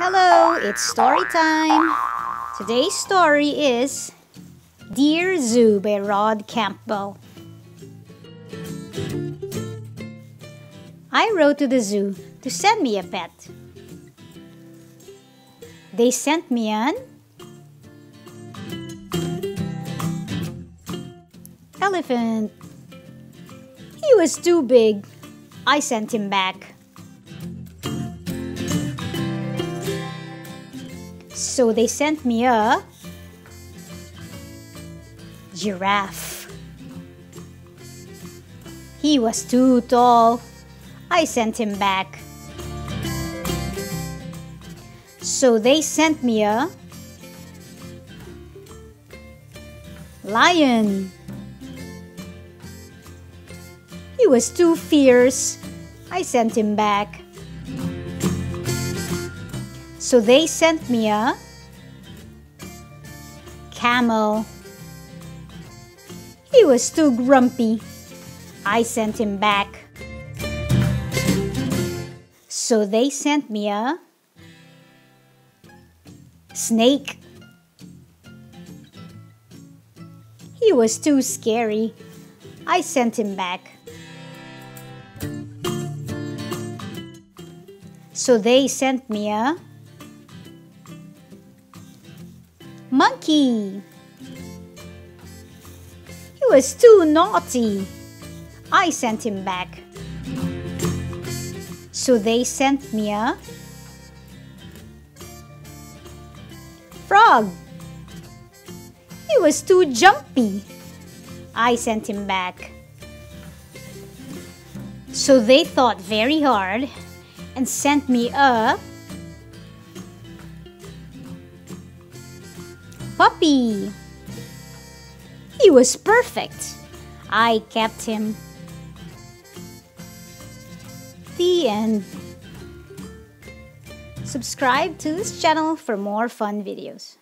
Hello, it's story time. Today's story is Dear Zoo by Rod Campbell. I wrote to the zoo to send me a pet. They sent me an elephant. He was too big. I sent him back. So they sent me a giraffe. He was too tall. I sent him back. So they sent me a lion. He was too fierce. I sent him back. So they sent me a camel. He was too grumpy. I sent him back. So they sent me a snake. He was too scary. I sent him back. So they sent me a monkey. He was too naughty. I sent him back. So they sent me a frog. He was too jumpy. I sent him back. So they thought very hard and sent me a puppy. He was perfect. I kept him. The end. Subscribe to this channel for more fun videos.